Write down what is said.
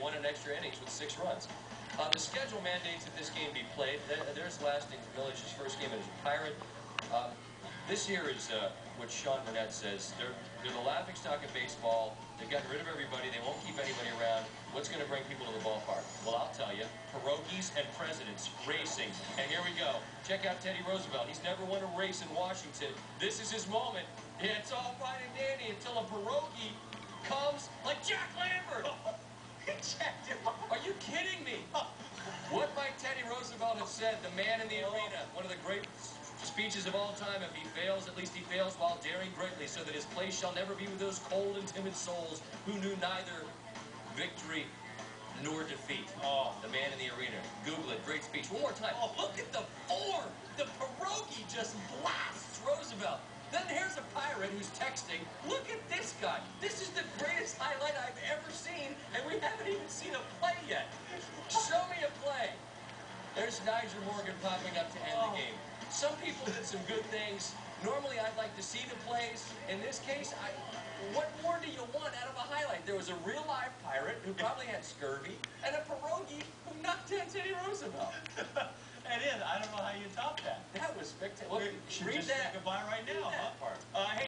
won in extra innings with six runs. Uh, the schedule mandates that this game be played. There- There's Lastings Milledge's first game as a Pirate. Um, this year is uh, what Sean Burnett says. They're, they're the laughingstock of baseball. They've gotten rid of everybody. They won't keep anybody around. What's going to bring people to the ballpark? Well, I'll tell you. Pierogies and presidents racing. And here we go. Check out Teddy Roosevelt. He's never won a race in Washington. This is his moment. It's all fine and dandy until a pierogi comes like Jack Lambert. Are you kidding me? What might Teddy Roosevelt have said, the man in the arena, one of the great speeches of all time, if he fails, at least he fails while daring greatly, so that his place shall never be with those cold and timid souls who knew neither victory nor defeat. Oh. The man in the arena. Google it. Great speech. One more time. Oh. Look at the form. The pierogi just blasts Roosevelt. Then here's a pirate who's texting. Look at this guy. This is the greatest highlight I've ever seen, and we haven't even seen a play yet. Show me a play. There's Nyjer Morgan popping up to end Oh. the game. Some people did some good things. Normally, I'd like to see the plays. In this case, I, what more do you want out of a highlight? There was a real live pirate who probably had scurvy, and a pierogi who knocked down Teddy Roosevelt. It is. I don't know how you top that. That was spectacular. Read just that. goodbye right now, huh? part. Uh, hey,